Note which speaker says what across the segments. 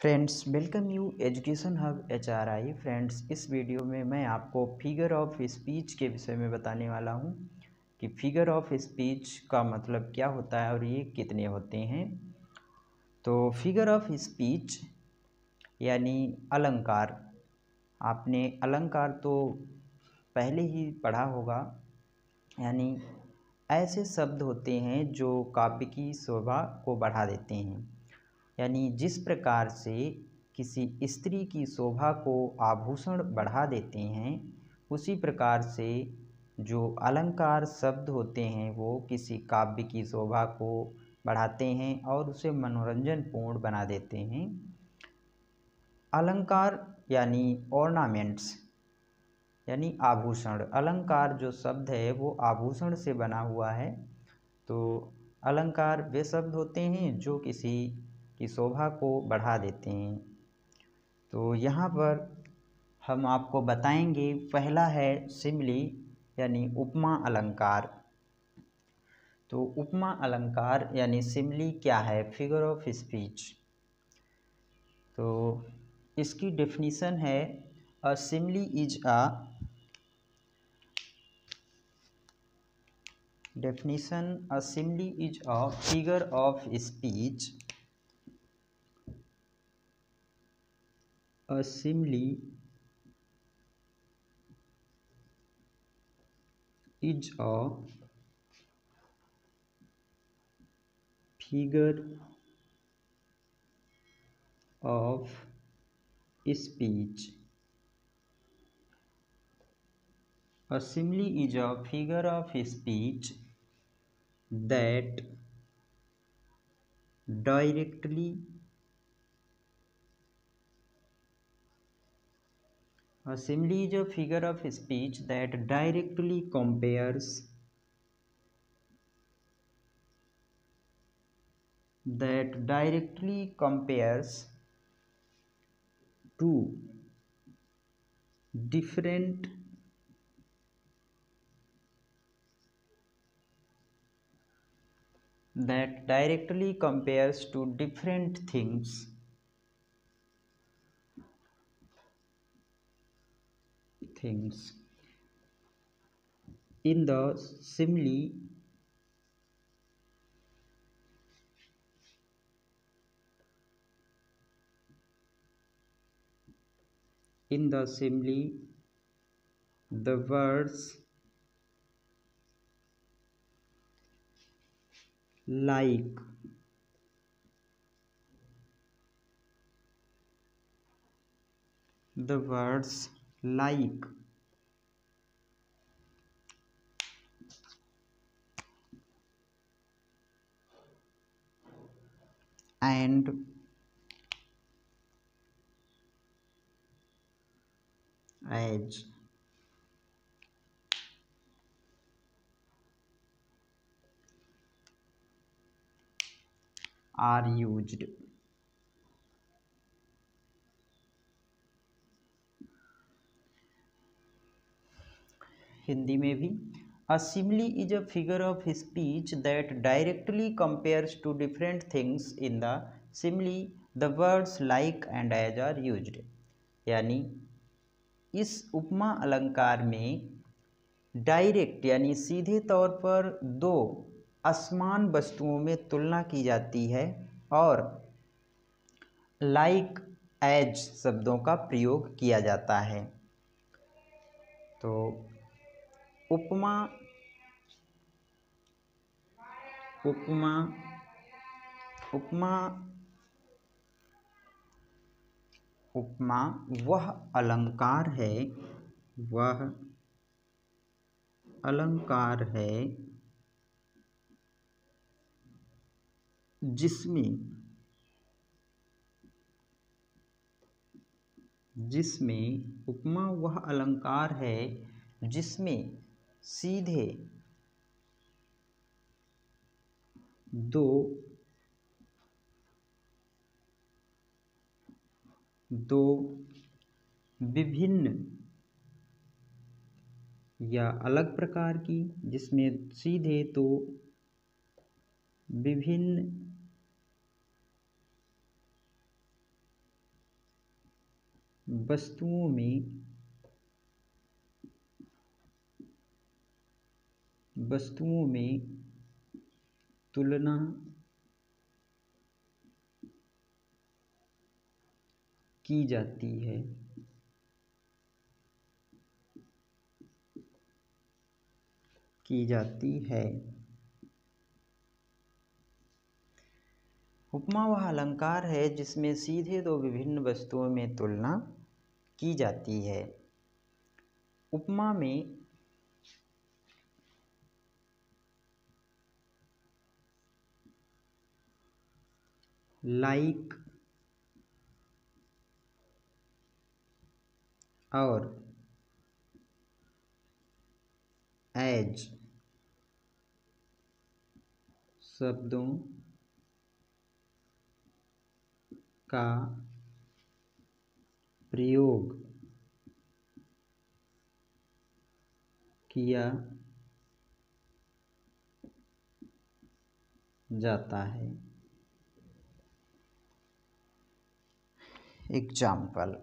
Speaker 1: Friends welcome you education hub H R I friends इस video में मैं आपको फिगर ऑफ़ स्पीच के विषय में बताने वाला हूँ कि फिगर ऑफ़ स्पीच का मतलब क्या होता है और ये कितने होते हैं। तो फिगर ऑफ़ स्पीच यानी अलंकार। आपने अलंकार तो पहले ही पढ़ा होगा। यानी ऐसे शब्द होते हैं जो काव्य की शोभा को बढ़ा देते हैं। यानी जिस प्रकार से किसी स्त्री की शोभा को आभूषण बढ़ा देते हैं, उसी प्रकार से जो अलंकार शब्द होते हैं, वो किसी काव्य की शोभा को बढ़ाते हैं और उसे मनोरंजन पूर्ण बना देते हैं। अलंकार यानी ऑर्नामेंट्स यानी आभूषण, अलंकार जो शब्द है, वो आभूषण से बना हुआ है। तो अलंकार वे शब्द होते हैं जो किसी की शोभा को बढ़ा देते हैं। तो यहाँ पर हम आपको बताएँगे, पहला है सिमली यानी उपमा अलंकार। तो उपमा अलंकार यानी सिमली क्या है? फिगर ऑफ़ स्पीच तो इसकी डेफिनीशन है a simile is a definition a simile is a figure of speech a simile is a figure of speech. A simile is a figure of speech that directly A simile is a figure of speech that directly compares that directly compares two different that directly compares to different things things. In the simile in the simile the words like the words like. And as are used Hindi में भी। A simile is a figure of speech that directly compares two different things in the simile the words like and as are use यानी इस उपमा अलंकार में direct यानी सीधे तौर पर दो असमान वस्तुओं में तुलना की जाती है और लाइक एज शब्दों का प्रयोग किया जाता है। तो उपमा उपमा उपमा उपमा, वह अलंकार है, वह अलंकार है, जिसमें जिसमें उपमा वह अलंकार है, जिसमें सीधे दो दो विभिन्न या अलग प्रकार की जिसमें सीधे तो विभिन्न वस्तुओं में वस्तुओं में तुलना की जाती है। की जाती है। उपमा वह अलंकार है जिसमें सीधे दो विभिन्न वस्तुओं में तुलना की जाती है। उपमा में लाइक और एज शब्दों का प्रयोग किया जाता है। एग्ज़ाम्पल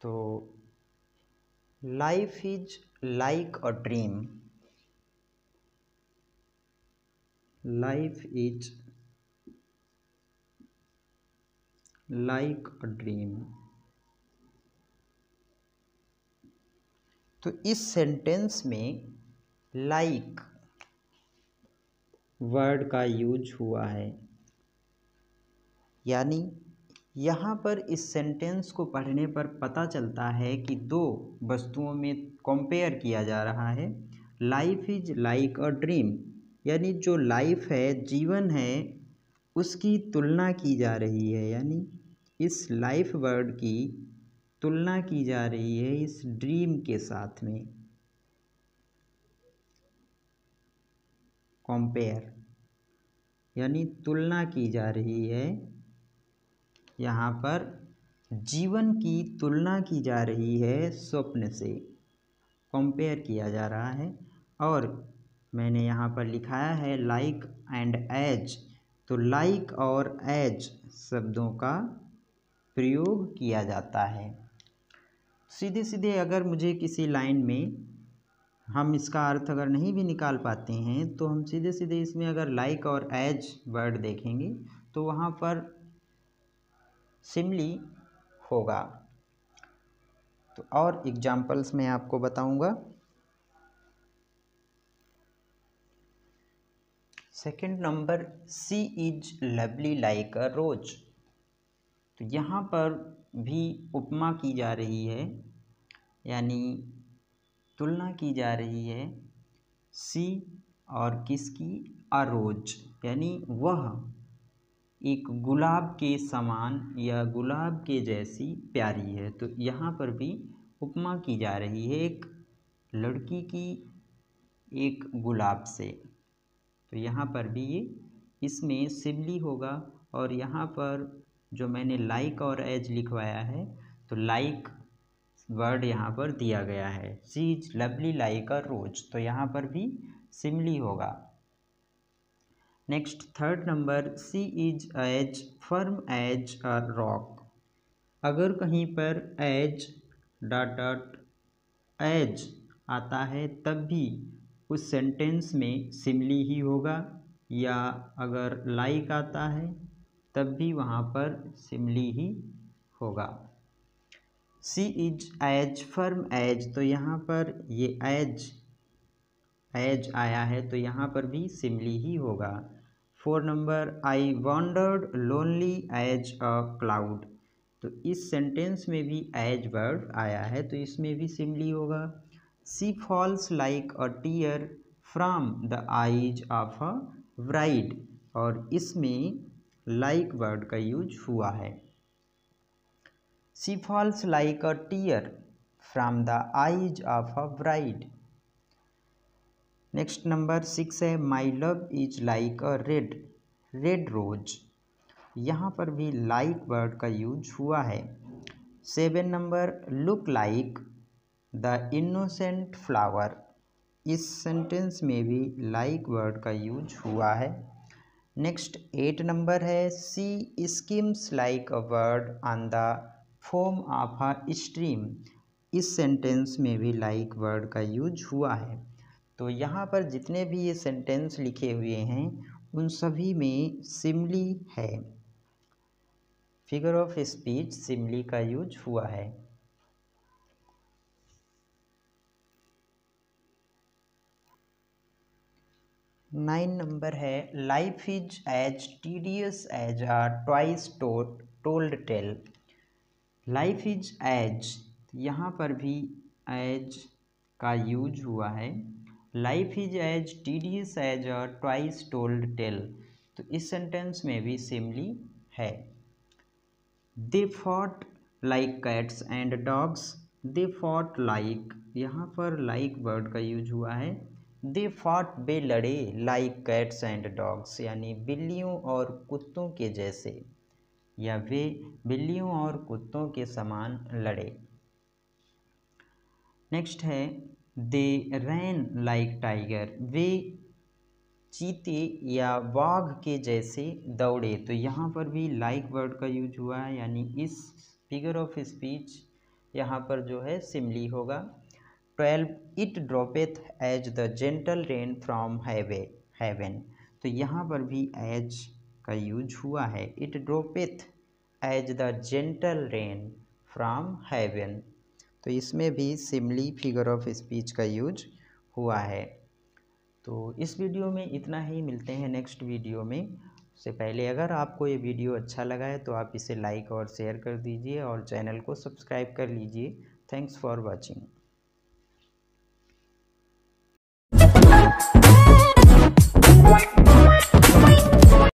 Speaker 1: तो life is like a dream life is like a dream. तो इस सेंटेंस में लाइक वर्ड का यूज़ हुआ है। यानी यहाँ पर इस सेंटेंस को पढ़ने पर पता चलता है कि दो वस्तुओं में कंपेयर किया जा रहा है। Life is like a dream यानी जो लाइफ है, जीवन है उसकी तुलना की जा रही है, यानी इस लाइफ वर्ड की तुलना की जा रही है इस ड्रीम के साथ में। कंपेयर यानी तुलना की जा रही है। यहाँ पर जीवन की तुलना की जा रही है स्वप्न से। कंपेयर किया जा रहा है और मैंने यहाँ पर लिखाया है लाइक एंड एज तो लाइक और एज शब्दों का प्रयोग किया जाता है। सीधे सीधे अगर मुझे किसी लाइन में हम इसका अर्थ अगर नहीं भी निकाल पाते हैं तो हम सीधे सीधे इसमें अगर लाइक और एज वर्ड देखेंगे तो वहाँ पर सिमली होगा। तो और एग्जाम्पल्स मैं आपको बताऊँगा। Second number she is lovely like a rose तो यहाँ पर भी उपमा की जा रही है, यानी तुलना की जा रही है सी और किसकी? अरोज यानी वह एक गुलाब के समान या गुलाब के जैसी प्यारी है। तो यहाँ पर भी उपमा की जा रही है एक लड़की की एक गुलाब से। तो यहाँ पर भी ये इसमें सिमली होगा और यहाँ पर जो मैंने लाइक और एज लिखवाया है तो लाइक वर्ड यहाँ पर दिया गया है। Is lovely like a rose तो यहाँ पर भी सिमली होगा। Next third number she is as firm as a rock अगर कहीं पर एज डॉट डॉट एज आता है, तब भी उस सेंटेंस में सिमली ही होगा, या अगर लाइक आता है, तब भी वहाँ पर सिमली ही होगा। She is as firm as तो यहाँ पर ये एज एज आया है तो यहाँ पर भी सिमली ही होगा। Four number I wandered lonely as a cloud तो इस सेंटेंस में भी एज वर्ड आया है तो इसमें भी सिमली होगा। She falls like a tear from the eyes of a bride और इसमें लाइक वर्ड का यूज़ हुआ है। She falls like a tear from the eyes of a bride next number six है my love is like a red red rose यहाँ पर भी like word का यूज़ हुआ है। Seven number look like the innocent flower. इस sentence में भी लाइक like वर्ड का यूज़ हुआ है। नेक्स्ट, एट नंबर है। She schemes like a word on the form of a stream. इस सेंटेंस में भी लाइक like वर्ड का यूज़ हुआ है। तो यहाँ पर जितने भी ये सेंटेंस लिखे हुए हैं, उन सभी में सिमली है। फिगर ऑफ़ स्पीच सिमली का यूज़ हुआ है। नाइन नंबर है life is as tedious as a twice told tale life is as यहाँ पर भी एज का यूज़ हुआ है। Life is as tedious as a twice told tale तो इस सेंटेंस में भी सिमली है। They fought like cats and dogs they fought like यहाँ पर लाइक like वर्ड का यूज़ हुआ है। दे फॉट बे लड़े लाइक कैट्स एंड डॉग्स यानी बिल्लियों और कुत्तों के जैसे। या वे बिल्लियों और कुत्तों के समान लड़े। नेक्स्ट है दे रैन लाइक टाइगर वे चीते या बाघ के जैसे दौड़े। तो यहाँ पर भी लाइक like वर्ड का यूज़ हुआ है, यानी इस फिगर ऑफ़ स्पीच यहाँ पर जो है सिमली होगा। Twelve, it droppeth as the gentle rain from heave, heaven. तो यहाँ पर भी एज का यूज़ हुआ है। It droppeth as the gentle rain from heaven. तो इसमें भी सिमली फिगर ऑफ़ स्पीच का यूज़ हुआ है। तो इस वीडियो में इतना ही। मिलते हैं नेक्स्ट वीडियो में। उससे पहले अगर आपको ये वीडियो अच्छा लगा है तो आप इसे लाइक और शेयर कर दीजिए और चैनल को सब्सक्राइब कर लीजिए। Thanks for watching. What?